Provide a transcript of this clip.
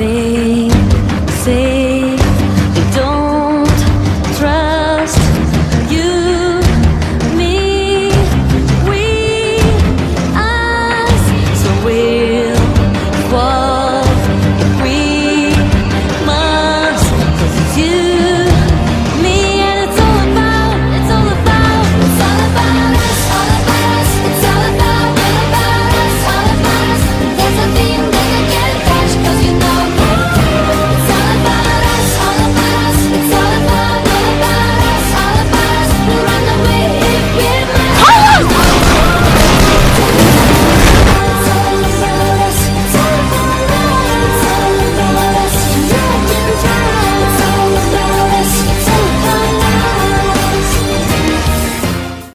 de